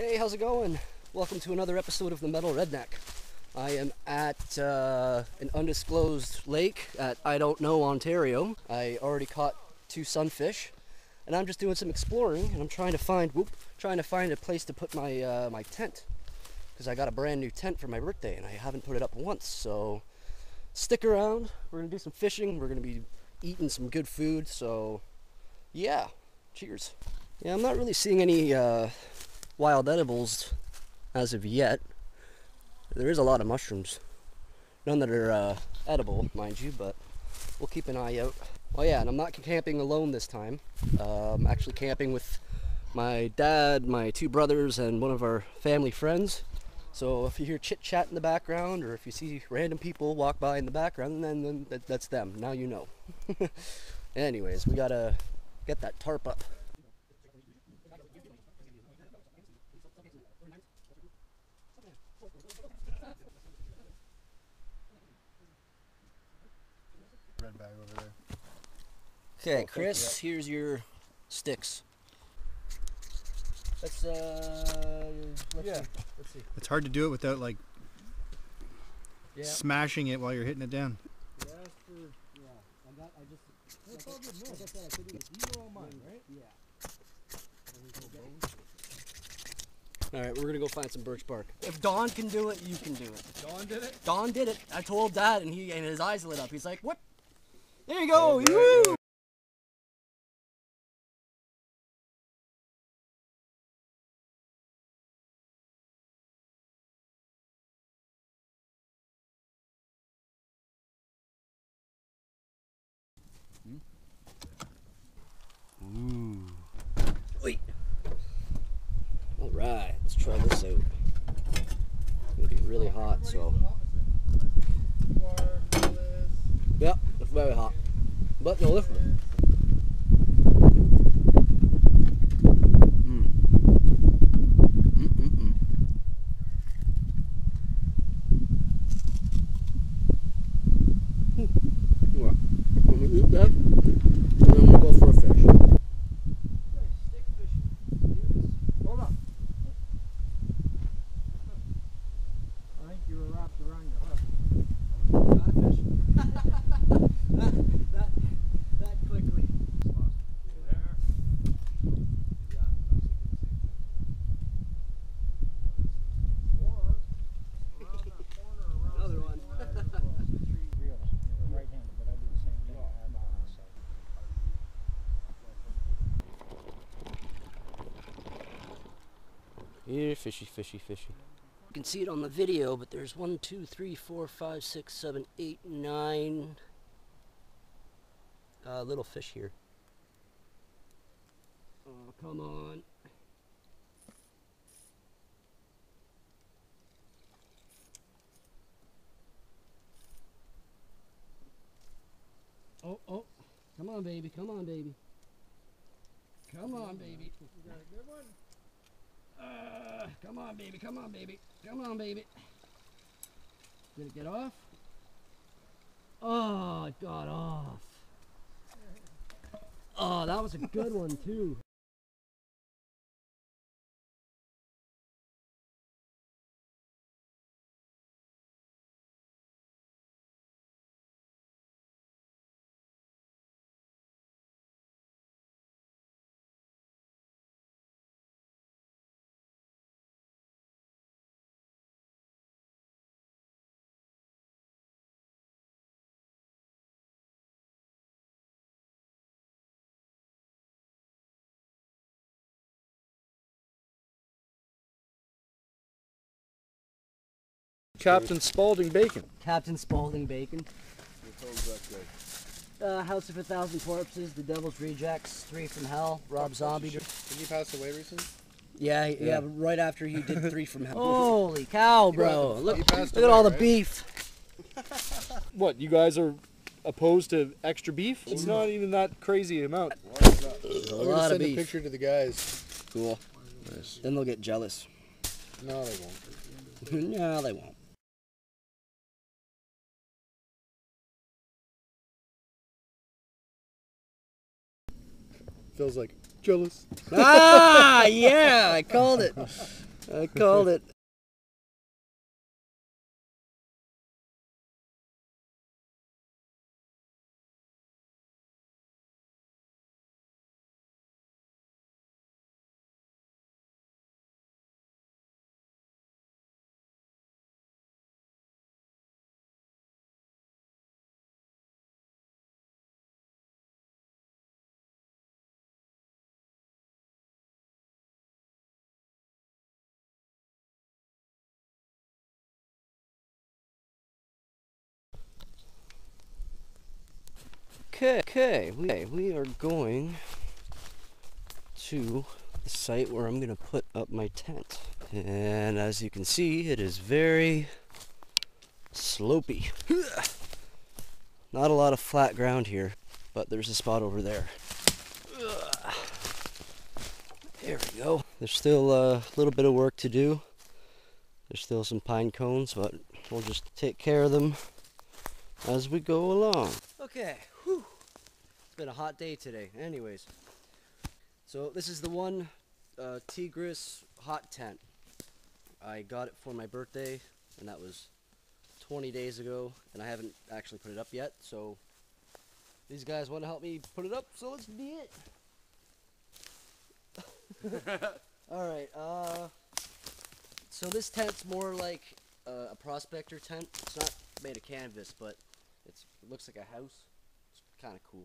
Hey, how's it going? Welcome to another episode of the Metal Redneck. I am at uh, an undisclosed lake at I don't know Ontario. I already caught two sunfish, and I'm just doing some exploring, and I'm trying to find whoop, trying to find a place to put my uh, my tent because I got a brand new tent for my birthday, and I haven't put it up once. So stick around. We're gonna do some fishing. We're gonna be eating some good food. So yeah, cheers. Yeah, I'm not really seeing any uh, wild edibles as of yet. There is a lot of mushrooms. None that are uh, edible, mind you, but we'll keep an eye out. Oh yeah, and I'm not camping alone this time. Uh, I'm actually camping with my dad, my two brothers, and one of our family friends. So if you hear chit chat in the background, or if you see random people walk by in the background, then, then that, that's them. Now you know. Anyways, we gotta get that tarp up. Red bag over there. Okay, Chris, here's your sticks. Let's uh, let's Yeah. see. Let's see. It's hard to do it without like Yeah. smashing it while you're hitting it down. Yeah, for, yeah. I got. I just. That's all good. Like I said, I couldn't. You know mine, right? Yeah. All right, we're gonna go find some birch bark. If Don can do it, you can do it. Don did it. Don did it. I told Dad, and he and his eyes lit up. He's like, "What? There you go. right, Woo!" Ooh. Wait. All right, let's try this out. It's gonna be really hot, so. Yep, it's very hot. But no, listen. Mm. Mm-mm-mm. Hmm. Yeah. When we eat that, and then we'll go for a fish. Stick fishing. Hold on. I think you were wrapped around your hook. Got a fish. that, that, that quickly. Another one. Real, right-handed, but I do the same thing. I have on the side. Here, fishy, fishy, fishy. You can see it on the video, but there's one, two, three, four, five, six, seven, eight, nine uh, little fish here. Oh, come on. Oh, oh. Come on, baby. Come on, baby. Come on, baby. Uh, come on, baby. Come on, baby. Come on, baby. Did it get off? Oh, it got off. Oh, that was a good one, too. Captain Spaulding bacon. Captain Spaulding Bacon. Uh, House of a Thousand Corpses, The Devil's Rejects, Three from Hell, Rob Zombie. Did he pass away recently? Yeah, yeah, yeah, right after he did Three from Hell. Holy cow, bro! Look, he passed look at all the right? beef. What, you guys are opposed to extra beef? It's not even that crazy amount. A I'm gonna lot of send a picture to the guys. Cool. Nice. Then they'll get jealous. No, they won't. no, they won't. Feels like jealous. ah, yeah, I called it. I called it. Okay, okay, we, we are going to the site where I'm gonna put up my tent. And as you can see, it is very slopey. Not a lot of flat ground here, but there's a spot over there. There we go. There's still a little bit of work to do. There's still some pine cones, but we'll just take care of them as we go along. Okay, been a hot day today. Anyways, so this is the one uh, Tigris hot tent. I got it for my birthday, and that was 20 days ago, and I haven't actually put it up yet. So these guys want to help me put it up, so let's do it. All right. Uh, so this tent's more like uh, a prospector tent. It's not made of canvas, but it's, it looks like a house. It's kind of cool.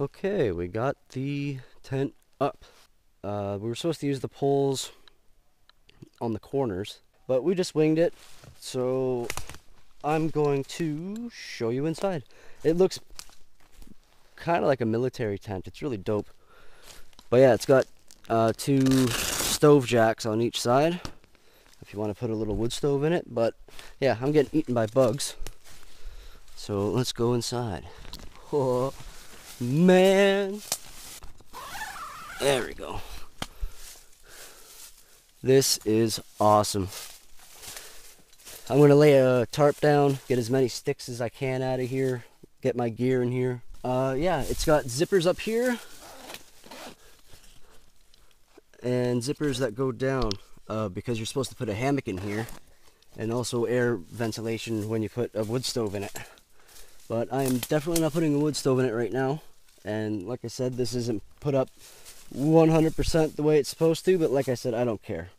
Okay, we got the tent up. Uh, we were supposed to use the poles on the corners, but we just winged it. So I'm going to show you inside. It looks kind of like a military tent. It's really dope. But yeah, it's got uh, two stove jacks on each side. If you want to put a little wood stove in it. But yeah, I'm getting eaten by bugs. So let's go inside. Oh, man. There we go. This is awesome. I'm gonna lay a tarp down, get as many sticks as I can out of here, get my gear in here. Uh, yeah, it's got zippers up here and zippers that go down uh, because you're supposed to put a hammock in here and also air ventilation when you put a wood stove in it. But I am definitely not putting a wood stove in it right now. And like I said, this isn't put up 100% the way it's supposed to, but like I said, I don't care.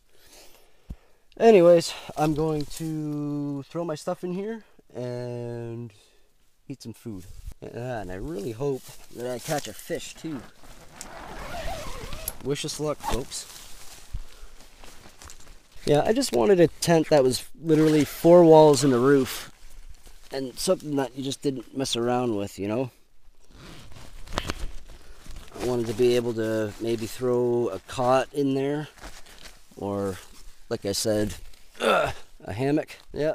Anyways, I'm going to throw my stuff in here and eat some food. Ah, and I really hope that I catch a fish too. Wish us luck, folks. Yeah, I just wanted a tent that was literally four walls and a roof. And something that you just didn't mess around with, you know? Wanted to be able to maybe throw a cot in there. Or, like I said, a hammock. Yeah.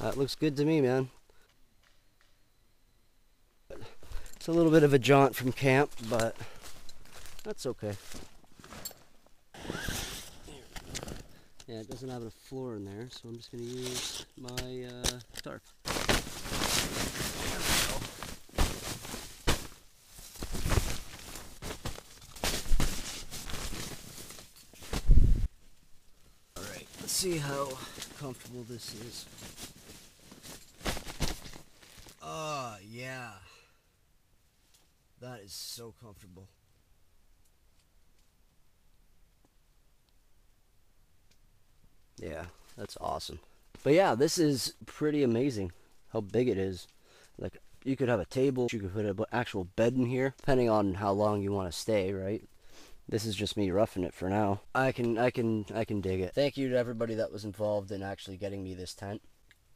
That looks good to me, man. It's a little bit of a jaunt from camp, but that's okay. Yeah, it doesn't have a floor in there, so I'm just going to use my uh, tarp. Alright, let's see how comfortable this is. Oh, yeah. That is so comfortable. Yeah, that's awesome. But yeah, this is pretty amazing how big it is. Like, You could have a table. You could put an actual bed in here, depending on how long you want to stay, right? This is just me roughing it for now. I can, I can, I can dig it. Thank you to everybody that was involved in actually getting me this tent.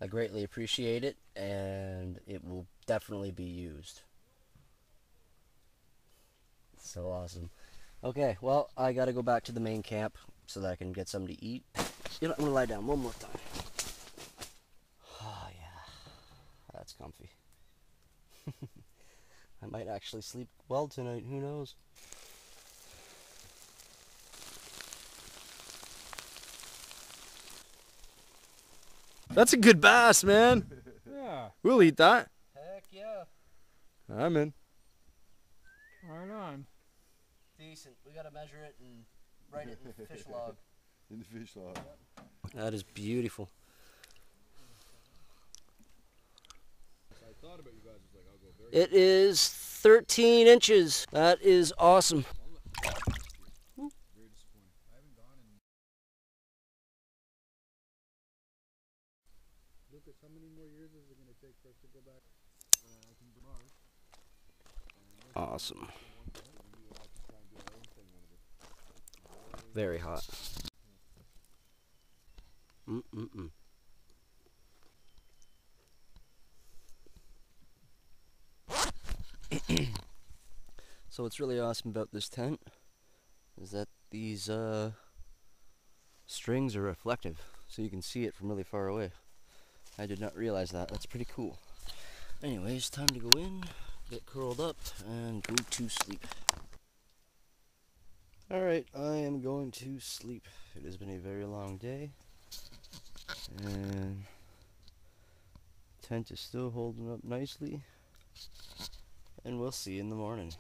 I greatly appreciate it, and it will definitely be used. So awesome. Okay, well, I gotta go back to the main camp so that I can get something to eat. You know, I'm gonna lie down one more time. Oh, yeah. That's comfy. I might actually sleep well tonight, who knows? That's a good bass, man. Yeah, We'll eat that. Heck yeah. I'm in. right on. Decent. We gotta measure it and write it in the fish log. In the fish log. That is beautiful. It is 13 inches. That is awesome. Lucas, how many more years is it going to take for us to go back? Awesome. Very hot. Mm-mm-mm. so what's really awesome about this tent is that these uh, strings are reflective, so you can see it from really far away. I did not realize that. That's pretty cool. Anyways, time to go in, get curled up, and go to sleep. Alright, I am going to sleep. It has been a very long day. And tent is still holding up nicely. And we'll see you in the morning.